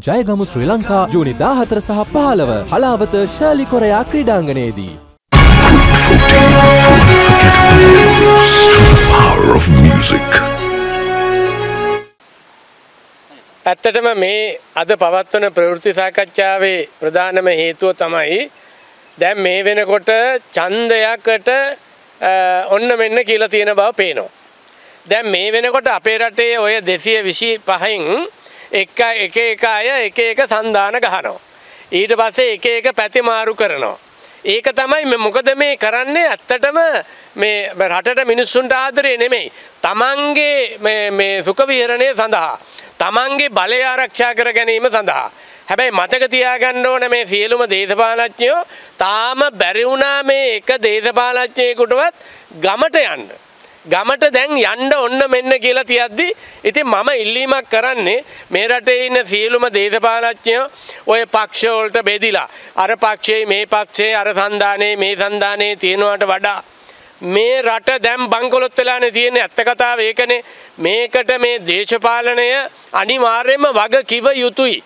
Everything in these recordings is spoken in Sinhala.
ජයගමු ශ්‍රී ලංකා ජූනි දාහතර සහ පහළව හලාවත ශෑලි කොරයා ක්‍රීඩාංගනයේදී. ඇත්තටම මේ අද පවත්වන ප්‍රවෘත්ති සාකච්ඡාවේ ප්‍රධානම හේතුව තමයි දැන් මේ වෙනකොට ඡන්දයකට අ, ඔන්න මෙන්න කියලා තියෙන බව පේනවා. දැන් මේ වෙනකොට අපේ රටේ ඔය 225න් එක එක එක අය එක එක සන්දාන ගහනවා. ඊට පස්සේ එක එක පැති මාරු කරනවා. ඒක තමයි මේ මොකද මේ කරන්නේ ඇත්තටම මේ රටට මිනිස්සුන්ට ආදරේ නෙමෙයි. තමන්ගේ මේ මේ සුඛ විහරණය සඳහා තමන්ගේ බලය ආරක්ෂා කර ගැනීම සඳහා හැබැයි මතක තියාගන්න ඕන මේ සියලුම දේශපාලඥයෝ තාම බැරි වුණා මේ එක දේශපාලඥයෙකුටවත් ගමට යන්න. ගමට දැන් යන්න ඔන්න මෙන්න කියලා තියද්දි ඉතින් මම ඉල්ලීමක් කරන්නේ මේ රටේ ඉන්න සියලුම දේශපාලඥයෝ ඔය පක්ෂ වලට බෙදිලා. අර පක්ෂයේ මේ පක්ෂයේ අර සන්දානේ මේ සන්දානේ තියෙනවට වඩා මේ රට දැන් බංකොලොත් වෙලානේ තියෙන්නේ. ඇත්ත කතාව ඒකනේ. මේකට මේ දේශපාලනය අනිවාර්යයෙන්ම වග කිව යුතුයි.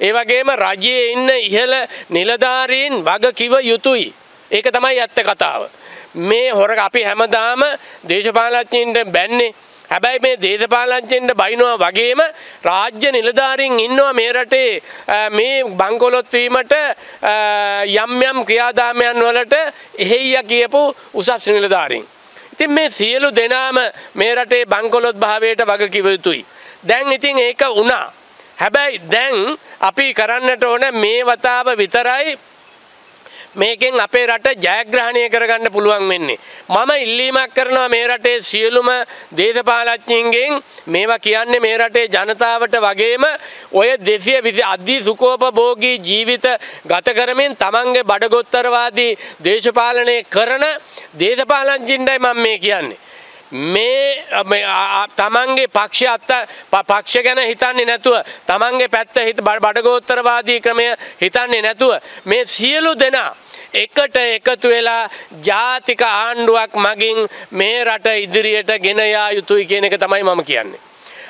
ඒ වගේම රජයේ ඉන්න ඉහළ නිලධාරීන් වග කිව යුතුයි. ඒක තමයි ඇත්ත කතාව. මේ හොර අපි හැමදාම දේශපාලඥයින්ට බැන්නේ හැබැයි මේ දේශපාලඥයින්ට බයිනවා වගේම රාජ්‍ය නිලධාරීන් ඉන්නවා මේ රටේ අ, මේ බංකොලොත් වීමට අ, යම් යම් ක්‍රියාදාමයන් වලට එහෙయ్య කියපු උසස් නිලධාරීන්. ඉතින් මේ සියලු දෙනාම මේ රටේ බංකොලොත් භාවයට වග කිව යුතුයි. දැන් ඉතින් ඒක වුණා. හැබැයි දැන් අපි කරන්නට ඕන මේ වතාව විතරයි මේකෙන් අපේ රට ජයග්‍රහණය කරගන්න පුළුවන් වෙන්නේ. මම ඉල්ලීමක් කරනවා මේ රටේ සියලුම දේශපාලඥයින්ගෙන් මේවා කියන්නේ මේ රටේ ජනතාවට වගේම ඔය 220 අධි සුඛෝපභෝගී ජීවිත ගත කරමින් තමන්ගේ බඩගොත්තරවාදී දේශපාලනය කරන දේශපාලඥයින්ටයි මම මේ කියන්නේ. මේ මේ ආ- ආ- තමන්ගේ පක්ෂ අත්ත ප- පක්ෂ ගැන හිතන්නේ නැතුව තමන්ගේ පැත්ත හිත බ- බඩගෝත්තරවාදී ක්‍රමය හිතන්නේ නැතුව මේ සියලු දෙනා එකට එකතු වෙලා ජාතික ආණ්ඩුවක් මගින් මේ රට ඉදිරියට ගෙන යා යුතුයි කියන එක තමයි මම කියන්නේ.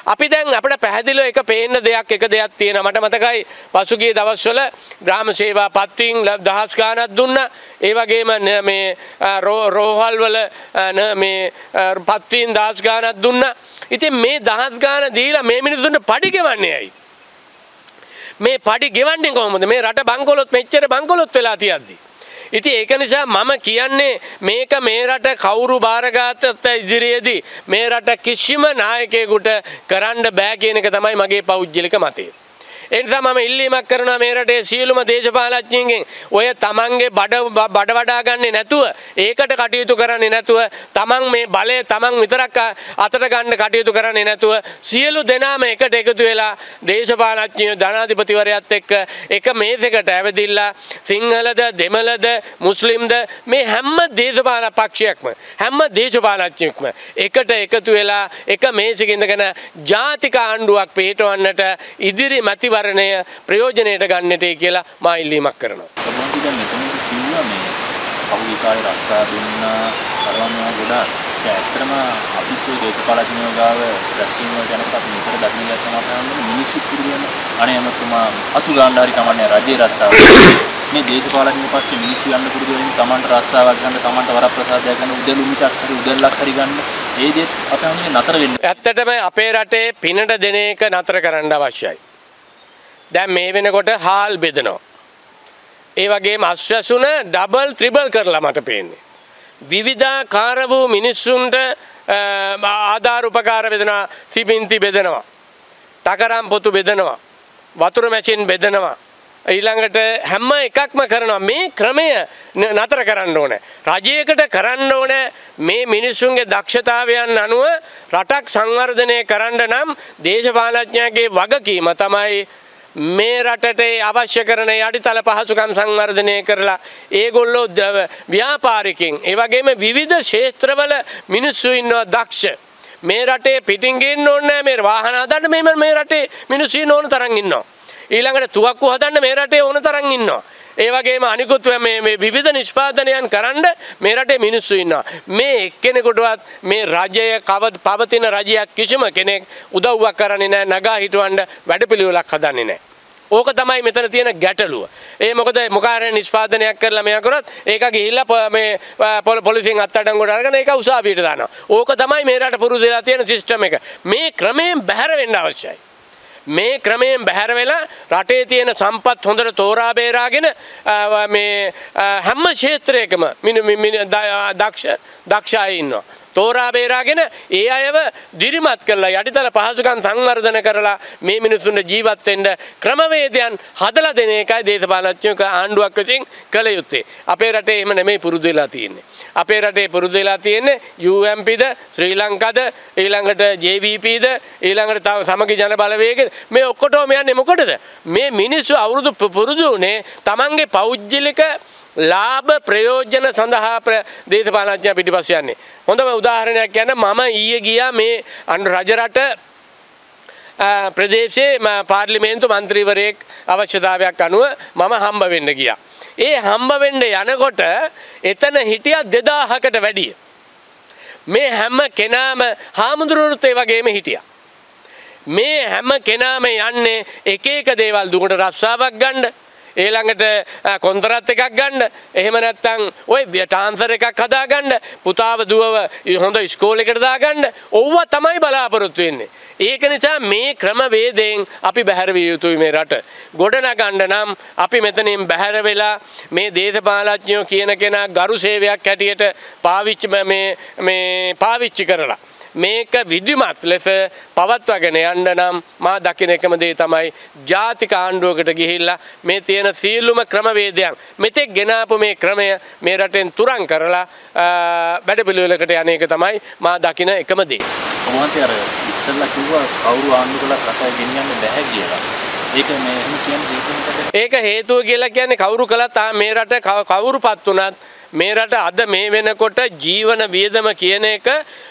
අපි දැන් අපිට පැහැදිලිව එක පේන්න දෙයක් එක දෙයක් තියෙනවා. මට මතකයි පසුගිය දවස්වල ග්‍රාම සේවා පත්වීම් ල- දහස් ගාණක් දුන්නා. ඒ වගේම න- මේ අ, රෝ- රෝහල් වල අ, න- මේ අ, පත්වීම් දහස් ගාණක් දුන්නා. ඉතින් මේ දහස් ගාණ දීලා මේ මිනිස්සුන්ට පඩි ගෙවන්නේ ඇයි? මේ පඩි ගෙවන්නේ කොහොමද? මේ රට බංකොලොත් මෙච්චර බංකොලොත් වෙලා තියද්දි. ඉතින් ඒක නිසා මම කියන්නේ මේක මේ රට කවුරු බාරගත්තත් ඉදිරියේදී මේ රට කිසිම නායකයෙකුට කරන්න බෑ කියන එක තමයි මගේ පෞද්ගලික මතය. ඒ නිසා මම ඉල්ලීමක් කරනවා මේ රටේ සියලුම දේශපාලඥයින්ගෙන්. ඔය තමන්ගේ බඩ බඩ වඩා ගන්නේ නැතුව ඒකට කටයුතු කරන්නේ නැතුව තමන් මේ බලය තමන් විතරක් අතට ගන්න කටයුතු කරන්නේ නැතුව සියලු දෙනාම එකට එකතු වෙලා දේශපාලඥයෝ ධනාධිපතිවරයාත් එක්ක එක මේසෙකට ඇවිදිලා සිංහලද දෙමළද මුස්ලිම්ද මේ හැම දේශපාලන පක්ෂයක්ම හැම දේශපාලඥයෙක්ම එකට එකතු වෙලා එක මේසෙක ඉඳගෙන ජාතික ආණ්ඩුවක් පිටවන්නට ඉදිරි මැතිවරණය ප්‍රයෝජනයට ගන්නටයි කියලා මා ඉල්ලීමක් කරනවා. පහුගිය කාලේ රස්සා දුන්නා කරවනවා ගොඩාක්. ඒ ඇත්තටම අපිත් ඔය දේශපාලඥයෝ ගාව රැස්වීම යනකොට අපි මෙතන දකින්න ගත්තම අපහන්නේ මිනිස්සු පුරුදු අනේ එමතුමා අතු හරි කමන්නේ රජේ රස්සාව. මේ දේශපාලඥ පස්සේ මිනිස්සු යන්න පුරුදු වෙන තමන්ට රස්සාවක් ගන්න තමන්ට වරප්‍රසාදයක් ගන්න උදළු මිටක් හරි උදැල්ලක් හරි ගන්න ඒ දේත් අපහන්නේ නතර වෙන්න. ඇත්තටම අපේ රටේ පිනට දෙන එක නතර කරන්න අවශ්‍යයි. දැන් මේ වෙනකොට හාල් බෙදනවා. ඒ වගේම අස්වැසුන ඩබල් ත්‍රිබල් කරලා මට පේන්නේ. විවිධාකාර වූ මිනිස්සුන්ට අ, ආධාර උපකාර බෙදනවා සිබින්ති බෙදනවා. ටකරම් පොතු බෙදනවා. වතුර මැචින් බෙදනවා. ඊළඟට හැම එකක්ම කරනවා මේ ක්‍රමය න- නතර කරන්න ඕන. රජයකට කරන්න ඕන මේ මිනිස්සුන්ගේ දක්ෂතාවයන් අනුව රටක් සංවර්ධනය කරන්න නම් දේශපාලඥයාගේ වගකීම තමයි මේ රටට අවශ්‍ය කරන යටිතල පහසුකම් සංවර්ධනය කරලා ඒගොල්ලෝ ද- ව්‍යාපාරිකින් ඒ වගේම විවිධ ක්ෂේත්‍රවල මිනිස්සු ඉන්නවා දක්ෂ. මේ රටේ පිටින් ගේන්න ඕනේ නැහැ මේ වාහන හදන්න මේ මේ රටේ මිනිස්සු ඉන්න ඕන තරම් ඉන්නවා. ඊළඟට තුවක්කු හදන්න මේ රටේ ඕන තරම් ඉන්නවා. ඒ වගේම අනිකුත් මේ මේ විවිධ නිෂ්පාදනයන් කරන්න මේ රටේ මිනිස්සු ඉන්නවා. මේ එක්කෙනෙකුටවත් මේ රජය කවද පවතින රජයක් කිසිම කෙනෙක් උදව්වක් කරන්නේ නැහැ නගා හිටවන්න වැඩපිළිවෙලක් හදන්නේ නැහැ. ඕක තමයි මෙතන තියෙන ගැටලුව. ඒ මොකද මොකාර නිෂ්පාදනයක් කරලා මෙයා කරොත් ඒක ගිහිල්ලා පො- මේ පොල පොලිසියෙන් අත්අඩංගුවට අරගෙන ඒක උසාවියට දානවා. ඕක තමයි මේ රට පුරුදු වෙලා තියෙන සිස්ටම් එක. මේ ක්‍රමයෙන් බැහැර වෙන්න අවශ්‍යයි. මේ ක්‍රමයෙන් බැහැර වෙලා රටේ තියෙන සම්පත් හොඳට තෝරා බේරාගෙන අ, මේ අ, හැම ක්ෂේත්‍රයකම මිනි- මි- මිනි- ද- දක්ෂ දක්ෂ අය ඉන්නවා. තෝරා බේරාගෙන ඒ අයව දිරිමත් කරලා යටිතල පහසුකම් සංවර්ධන කරලා මේ මිනිසුන්ට ජීවත් වෙන්න ක්‍රමවේදයන් හදලා දෙන එකයි දේශපාලනඥයක ආණ්ඩුවක් විසින් කළ යුත්තේ. අපේ රටේ එහෙම නෙමෙයි පුරුදු වෙලා තියෙන්නේ. අපේ රටේ පුරුදු වෙලා තියෙන්නේ UMPද ශ්‍රී ලංකාද ඊළඟට JVPද ඊළඟට තව සමගි ජන බලවේග මේ ඔක්කොටම යන්නේ මොකටද? මේ මිනිස්සු අවුරුදු පු- පුරුදු උනේ තමන්ගේ පෞද්ගලික ලාභ ප්‍රයෝජන සඳහා ප්‍ර- දේශපාලනඥයා පිටිපස්ස යන්නේ. හොඳම උදාහරණයක් කියන්න මම ඊයේ ගියා මේ අන් රජරට අ, ප්‍රදේශයේ ම- පාර්ලිමේන්තු මන්ත්‍රීවරයෙක් අවශ්‍යතාවයක් අනුව මම හම්බ වෙන්න ගියා. ඒ හම්බ වෙන්න යනකොට එතන හිටියා දෙදාහකට වැඩිය. මේ හැම කෙනාම හාමුදුරුවරුත් ඒ වගේම හිටියා. මේ හැම කෙනාම යන්නේ එක එක දේවල් දුකට රස්සාවක් ගන්න ඒළඟට කොන්තරත් එකක් ගන්න එහෙම නැත්තං ඔය ටාන්සර එකක් හදා ගන්න පුතාව දුවව හොඳ ස්කෝලෙකට දාගන්න ඔව්ව තමයි බලාපොරොත්තු වෙන්නේ. ඒක නිසා මේ ක්‍රමවේදයෙන් අපි බැහැරවිය යුතුයි මේ රට. ගොඩනගන්න නම් අපි මෙතනින් බැහැර වෙලා මේ දේශපාලඥයෝ කියන කෙනා ගරු සේවයක් හැටියට පාවිච්චි මේ මේ පාවිච්චි කරලා. මේක විධිමත් ලෙස පවත්වගෙන යන්න නම් මා දකින එකම දේ තමයි ජාතික ආණ්ඩුවකට ගිහිල්ලා මේ තියෙන සීලුම ක්‍රමවේදයන් මෙතෙක් ගෙනාපු මේ ක්‍රමය මේ රටෙන් තුරන් කරලා වැඩපිළිවෙලකට යන එක තමයි මා දකින එකම දේ. ඔබ වහන්සේ අර ඉස්සෙල්ලා කිව්වා කවුරු ආණ්ඩු කළත් රට ගෙනියන්න බැහැ කියලා. ඒක මේ එහෙම කියන්න හේතුව මොකද? ඒක හේතුව කියලා කියන්නේ කවුරු කළත් ආ මේ රට කව- කවුරුපත් වුණත් මේ රට අද මේ වෙනකොට ජීවන වියදම කියන එක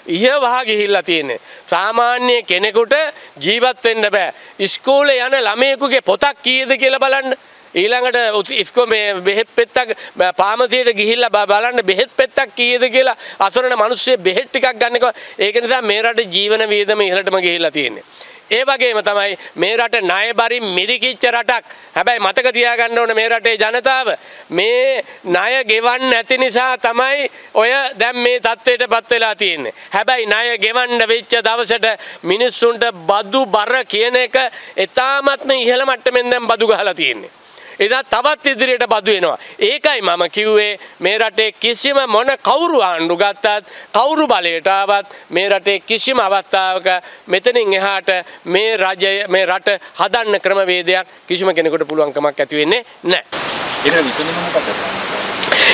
ඉහවහ ගිහිල්ලා තියෙන්නේ. සාමාන්‍ය කෙනෙකුට ජීවත් වෙන්න බෑ. ඉස්කෝලේ යන ළමයෙකුගේ පොතක් කීයද කියලා බලන්න. ඊළඟට ඉස්කෝ මේ බෙහෙත් පෙත්තක් පාමතියට ගිහිල්ලා බ- බලන්න බෙහෙත් පෙත්තක් කීයද කියලා අසරණ මිනිස්සු බෙහෙත් ටිකක් ගන්නක ඒක නිසා මේ රට ජීවන වියදම ඉහළටම ගිහිල්ලා තියෙන්නේ. ඒ වගේම තමයි මේ රට ණය බරින් මිරිකිච්ච රටක්. හැබැයි මතක තියාගන්න ඕන මේ රටේ ජනතාව මේ ණය ගෙවන්න නැති නිසා තමයි ඔය දැන් මේ තත්ත්වයට පත් වෙලා තියෙන්නේ. හැබැයි ණය ගෙවන්න වෙච්ච දවසට මිනිස්සුන්ට බදු බර කියන එක ඊ타මත්ම ඉහළ මට්ටමින් දැන් බදු ගහලා තියෙන්නේ. එදා තවත් ඉදිරියට බදු වෙනවා. ඒකයි මම කිව්වේ මේ රටේ කිසිම මොන කවුරු ආණ්ඩු ගත්තත් කවුරු බලයට ආවත් මේ රටේ කිසිම අවස්ථාවක මෙතනින් එහාට මේ රජය මේ රට හදන්න ක්‍රමවේදයක් කිසිම කෙනෙකුට පුළුවන්කමක් ඇති වෙන්නේ නැහැ.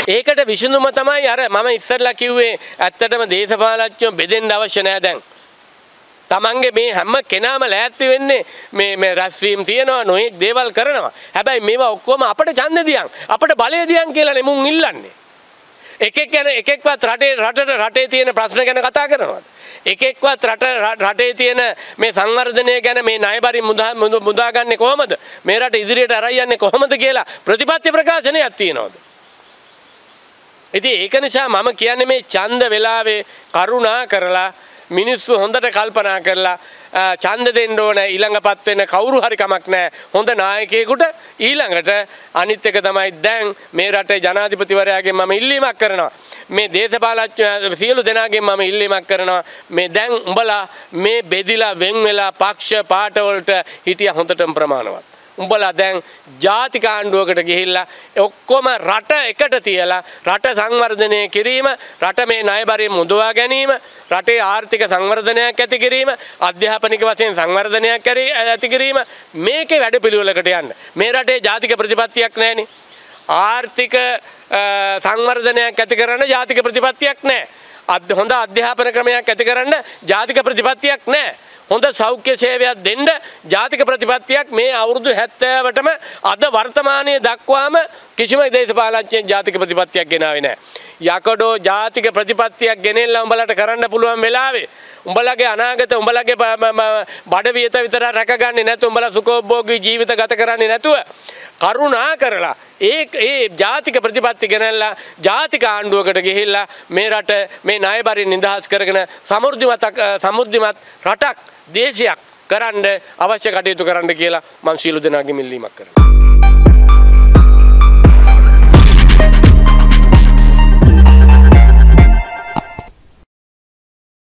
ඒකට විසඳුම තමයි අර මම ඉස්සරලා කිව්වේ ඇත්තටම දේශපාලඥයෝ බෙදෙන්න අවශ්‍ය නැහැ දැන්. තමන්ගේ මේ හැම කෙනාම ලෑස්ති වෙන්නේ මේ මේ රැස්වීම් තියනවා නොයෙක් දේවල් කරනවා. හැබැයි මේවා ඔක්කොම අපට ඡන්ද දියන් අපට බලය දියන් කියලා නෙමුන් ඉල්ලන්නේ. එකෙක් ගැන එකෙක්වත් රටේ රටට රටේ තියෙන ප්‍රශ්න ගැන කතා කරනවද? එකෙක්වත් රට රටේ තියෙන මේ සංවර්ධනය ගැන මේ ණයබරින් මුදා මුදාගන්නේ කොහොමද? මේ රට ඉදිරියට අරයි යන්නේ කොහොමද කියලා ප්‍රතිපත්ති ප්‍රකාශනයක් තියෙනවද? ඉතින් ඒක නිසා මම කියන්නේ මේ ඡන්ද වෙලාවේ කරුණා කරලා මිනිස්සු හොඳට කල්පනා කරලා ඡන්ද දෙන්න ඕන ඊළඟපත් වෙන කවුරු හරි කමක් නැහැ. හොඳ නායකයෙකුට ඊළඟට අනිත් එක තමයි දැන් මේ රටේ ජනාධිපතිවරයාගෙන් මම ඉල්ලීමක් කරනවා. මේ දේශපාලඥ සියලු දෙනාගෙන් මම ඉල්ලීමක් කරනවා. මේ දැන් උඹලා මේ බෙදිලා වෙන් වෙලා පක්ෂ පාට වලට හිටිය හොඳටම ප්‍රමාණවත්. උඹලා දැන් ජාතික ආණ්ඩුවකට ගිහිල්ලා ඔක්කොම රට එකට තියලා රට සංවර්ධනය කිරීම රට මේ ණයබරින් මුදවා ගැනීම රටේ ආර්ථික සංවර්ධනයක් ඇති කිරීම අධ්‍යාපනික වශයෙන් සංවර්ධනයක් කරී ඇති කිරීම මේකේ වැඩපිළිවෙලකට යන්න. මේ රටේ ජාතික ප්‍රතිපත්තියක් නැහෙනේ. ආර්ථික සංවර්ධනයක් ඇති කරන්න ජාතික ප්‍රතිපත්තියක් නැහැ. අධ හොඳ අධ්‍යාපන ක්‍රමයක් ඇති කරන්න ජාතික ප්‍රතිපත්තියක් නැහැ. හොඳ සෞඛ්‍ය සේවයක් දෙන්න ජාතික ප්‍රතිපත්තියක් මේ අවුරුදු 70වටම අද වර්තමානයේ දක්වාම කිසිම දේශපාලඥයෙක් ජාතික ප්‍රතිපත්තියක් ගෙනාවේ නැහැ. යකඩෝ ජාතික ප්‍රතිපත්තියක් ගෙනෙල්ලා උඹලට කරන්න පුළුවන් වෙලාවේ උඹලගේ අනාගත උඹලගේ බඩ වියත විතර රැකගන්නේ නැතු උඹලා සුඛෝභෝගී ජීවිත ගත කරන්නේ නැතුව කරුණා කරලා ඒ ඒ ජාතික ප්‍රතිපත්ති ගෙනල්ලා ජාතික ආණ්ඩුවකට ගිහිල්ලා මේ රට මේ ණයබරින් නිදහස් කරගෙන සමෘද්ධිමත් සමෘද්ධිමත් රටක් දේශයක් කරන්න අවශ්‍ය කටයුතු කරන්න කියලා මං සියලු දෙනාගේ මිල්ලීමක් කරනවා.